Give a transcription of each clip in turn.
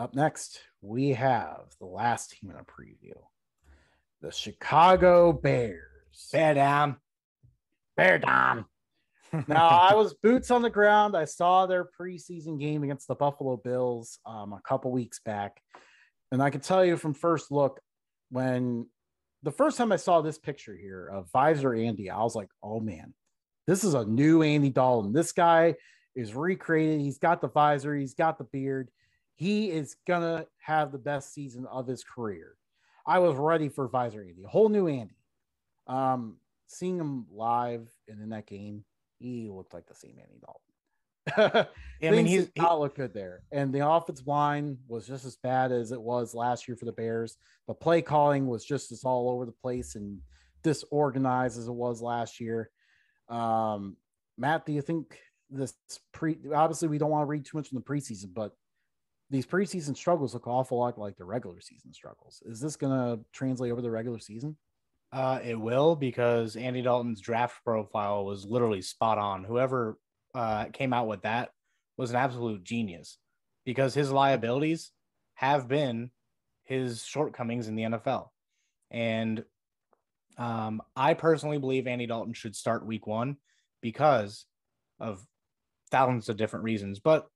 Up next, we have the last team in a preview the Chicago Bears. Bear down. Bear down. now, I was boots on the ground. I saw their preseason game against the Buffalo Bills um, a couple weeks back. And I can tell you from first look, when the first time I saw this picture here of Visor Andy, I was like, oh man, this is a new Andy Dalton. This guy is recreated. He's got the visor, he's got the beard. He is gonna have the best season of his career. I was ready for Visor Andy, a whole new Andy. Um, seeing him live and in that game, he looked like the same Andy Dalton. I mean, he's not look good there, and the offensive line was just as bad as it was last year for the Bears. The play calling was just as all over the place and disorganized as it was last year. Um, Matt, do you think this pre? Obviously, we don't want to read too much in the preseason, but these preseason struggles look awful lot like the regular season struggles. Is this going to translate over the regular season? Uh, it will because Andy Dalton's draft profile was literally spot on. Whoever uh, came out with that was an absolute genius because his liabilities have been his shortcomings in the NFL. And um, I personally believe Andy Dalton should start week one because of thousands of different reasons. But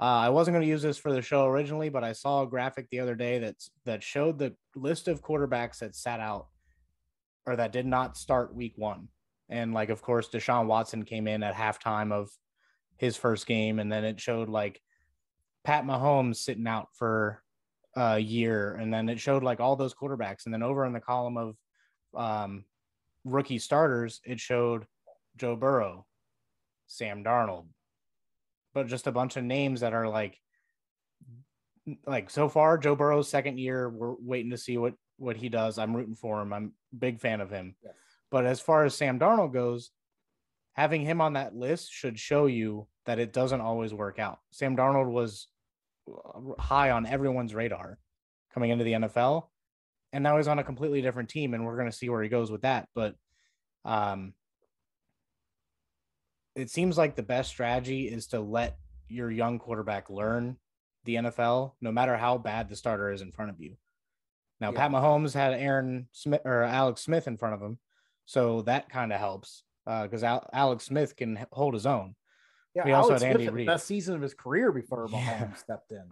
uh, I wasn't going to use this for the show originally, but I saw a graphic the other day that's that showed the list of quarterbacks that sat out or that did not start week one. And like, of course, Deshaun Watson came in at halftime of his first game, and then it showed like Pat Mahomes sitting out for a year, and then it showed like all those quarterbacks, and then over in the column of um, rookie starters, it showed Joe Burrow, Sam Darnold, but just a bunch of names that are like, like so far, Joe Burrow's second year. We're waiting to see what what he does. I'm rooting for him. I'm big fan of him. Yes. But as far as Sam Darnold goes, having him on that list should show you that it doesn't always work out. Sam Darnold was high on everyone's radar coming into the NFL and now he's on a completely different team and we're going to see where he goes with that but um it seems like the best strategy is to let your young quarterback learn the NFL no matter how bad the starter is in front of you now yeah. Pat Mahomes had Aaron Smith or Alex Smith in front of him so that kind of helps because uh, Alex Smith can hold his own yeah, he also Alex had Andy Smith Reid. best season of his career before Mahomes yeah. stepped in.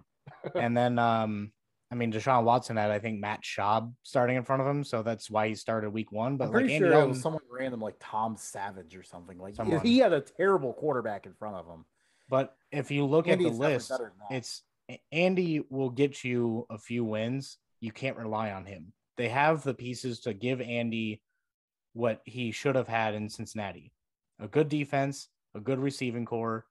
and then um I mean, Deshaun Watson had, I think, Matt Schaub starting in front of him, so that's why he started Week One. But I'm pretty like sure it was someone random, like Tom Savage or something. Like someone. he had a terrible quarterback in front of him. But if you look Andy's at the list, it's Andy will get you a few wins. You can't rely on him. They have the pieces to give Andy what he should have had in Cincinnati: a good defense, a good receiving corps,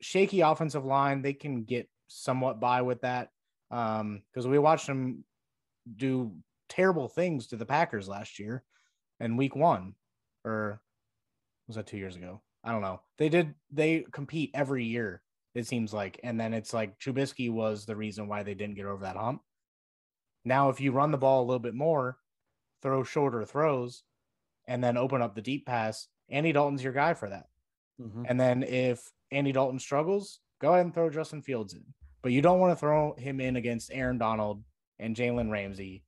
shaky offensive line. They can get somewhat by with that um because we watched them do terrible things to the Packers last year in week 1 or was that 2 years ago? I don't know. They did they compete every year it seems like and then it's like Trubisky was the reason why they didn't get over that hump. Now if you run the ball a little bit more, throw shorter throws and then open up the deep pass, Andy Dalton's your guy for that. Mm-hmm. And then if Andy Dalton struggles, go ahead and throw Justin Fields in but you don't want to throw him in against Aaron Donald and Jalen Ramsey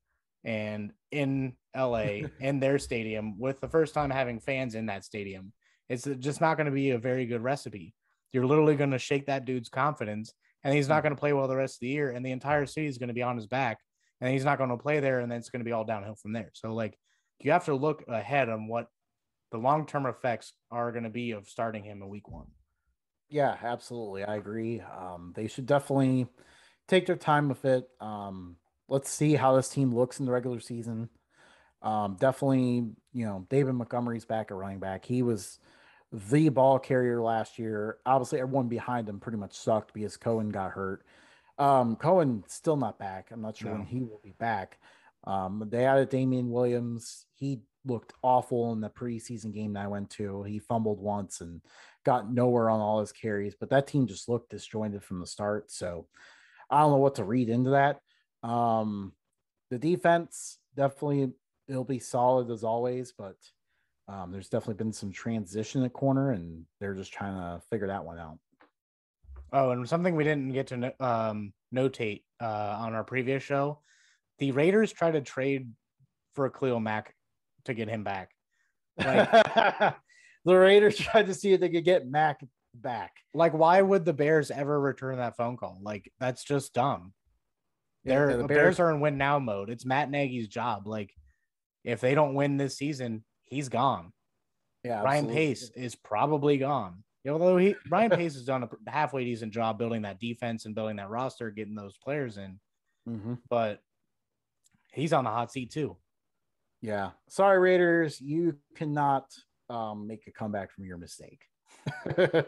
and in LA in their stadium with the first time having fans in that stadium. It's just not going to be a very good recipe. You're literally going to shake that dude's confidence and he's not mm. going to play well the rest of the year and the entire city is going to be on his back and he's not going to play there and then it's going to be all downhill from there. So like you have to look ahead on what the long-term effects are going to be of starting him in week 1. Yeah, absolutely. I agree. Um, they should definitely take their time with it. Um, let's see how this team looks in the regular season. Um, definitely, you know, David Montgomery's back at running back. He was the ball carrier last year. Obviously, everyone behind him pretty much sucked because Cohen got hurt. Um, Cohen still not back. I'm not sure no. when he will be back. Um, they added Damien Williams. He looked awful in the preseason game that I went to. He fumbled once and got nowhere on all his carries, but that team just looked disjointed from the start. So I don't know what to read into that. Um, the defense definitely it'll be solid as always, but um, there's definitely been some transition at corner, and they're just trying to figure that one out. Oh, and something we didn't get to um, notate uh, on our previous show, the Raiders tried to trade for Khalil Mack to get him back. Like, the Raiders tried to see if they could get Mack back. like, why would the Bears ever return that phone call? Like, that's just dumb. They're Yeah, the Bears, are in win now mode. It's Matt Nagy's job. Like, if they don't win this season, he's gone. yeah, Ryan absolutely. Pace is probably gone. Although he Ryan Pace has done a halfway decent job building that defense and building that roster, getting those players in, Mhm. but he's on the hot seat too. Yeah. Sorry, Raiders. You cannot um, make a comeback from your mistake.